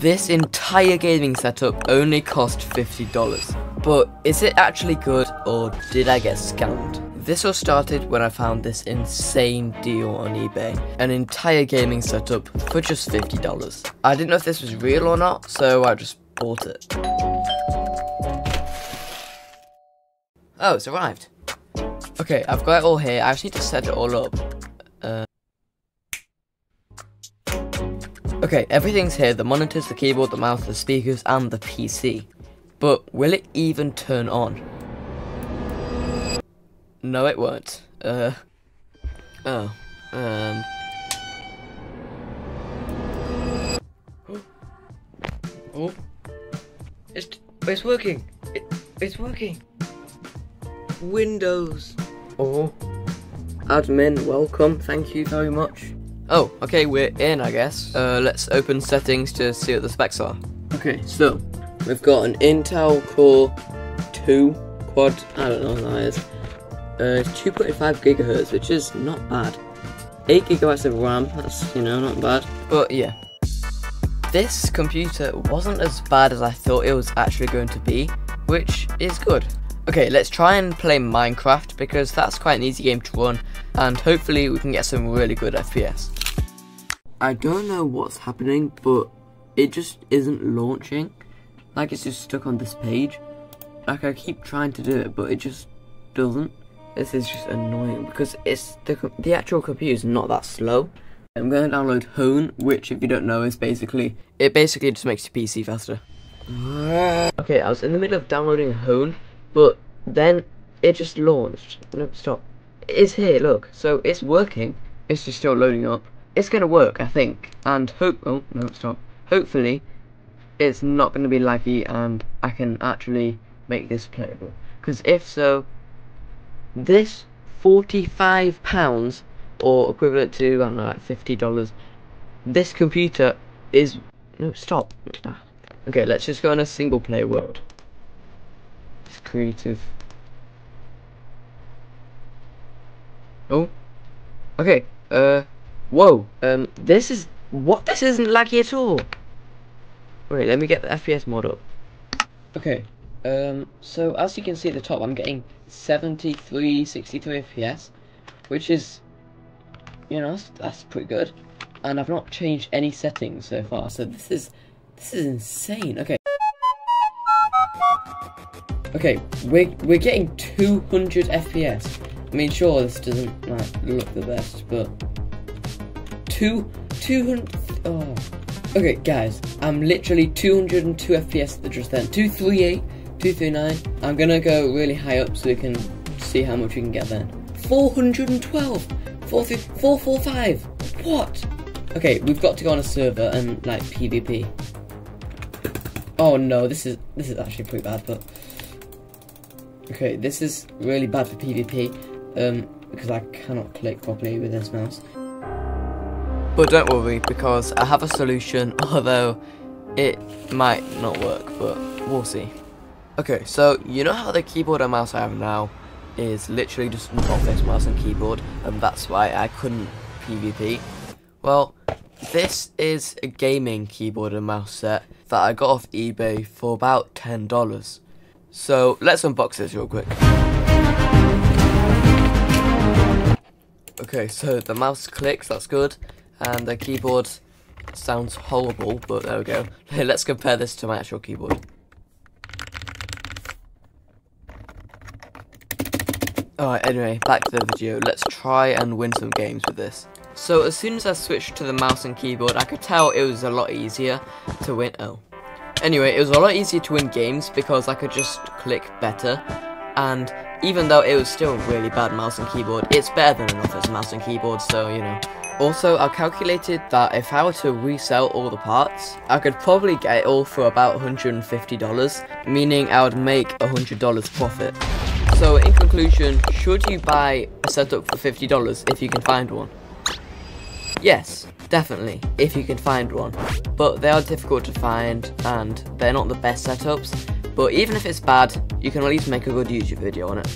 This entire gaming setup only cost $50. But is it actually good or did I get scammed? This all started when I found this insane deal on eBay, an entire gaming setup for just $50. I didn't know if this was real or not, so I just bought it. Oh, it's arrived. Okay, I've got it all here, I just need to set it all up. Uh, okay, everything's here, the monitors, the keyboard, the mouse, the speakers, and the PC. But will it even turn on? No, it won't. Uh. Oh. Um. Oh. It's it's working. It, it's working. Windows. Oh. Admin, welcome. Thank you very much. Oh, okay, we're in, I guess. Uh, let's open settings to see what the specs are. Okay, so we've got an Intel Core 2 quad. I don't know what that is. Uh, it's 2.5 gigahertz, which is not bad. 8 gigabytes of RAM, that's, you know, not bad. But yeah. This computer wasn't as bad as I thought it was actually going to be, which is good. Okay, let's try and play Minecraft because that's quite an easy game to run and hopefully we can get some really good FPS. I don't know what's happening, but it just isn't launching. Like it's just stuck on this page. Like I keep trying to do it, but it just doesn't. This is just annoying because it's the the actual computer is not that slow. I'm going to download Hone, which if you don't know is basically it basically just makes your PC faster. okay, I was in the middle of downloading Hone, but then it just launched. No, stop. It's here, look. So it's working. It's just still loading up. It's gonna work, I think. And hope. Oh no, stop. Hopefully, it's not gonna be laggy and I can actually make this playable. Because if so, this forty-five pounds or equivalent to I don't know like fifty dollars. This computer is no stop. Okay, let's just go on a single player world. Creative. Oh. Okay. Uh. Whoa. Um. This is what. This isn't laggy at all. Wait. Let me get the FPS mod up. Okay. Um. So as you can see at the top, I'm getting 73, 63 FPS, which is, you know, that's, that's pretty good. And I've not changed any settings so far. So this is this is insane. Okay. Okay, we're, we're getting 200 FPS. I mean, sure, this doesn't like, look the best, but... Two... 200... Oh... Okay, guys, I'm literally 202 FPS just then. 238, 239. I'm gonna go really high up so we can see how much we can get then. 412! 445! What? Okay, we've got to go on a server and, like, PvP. Oh no, this is this is actually pretty bad, but okay, this is really bad for PvP um, because I cannot click properly with this mouse. But don't worry, because I have a solution, although it might not work, but we'll see. Okay, so you know how the keyboard and mouse I have now is literally just an office mouse and keyboard, and that's why I couldn't PvP? Well, this is a gaming keyboard and mouse set that I got off eBay for about $10. So let's unbox this real quick. Okay, so the mouse clicks, that's good, and the keyboard sounds horrible, but there we go. let's compare this to my actual keyboard. Alright, anyway, back to the video. Let's try and win some games with this. So as soon as I switched to the mouse and keyboard, I could tell it was a lot easier to win. Oh. Anyway, it was a lot easier to win games because I could just click better. And even though it was still a really bad mouse and keyboard, it's better than an office mouse and keyboard, so you know. Also, I calculated that if I were to resell all the parts, I could probably get it all for about $150, meaning I would make $100 profit. So in conclusion, should you buy a setup for $50 if you can find one? Yes, definitely, if you can find one. But they are difficult to find, and they're not the best setups. But even if it's bad, you can at least make a good YouTube video on it.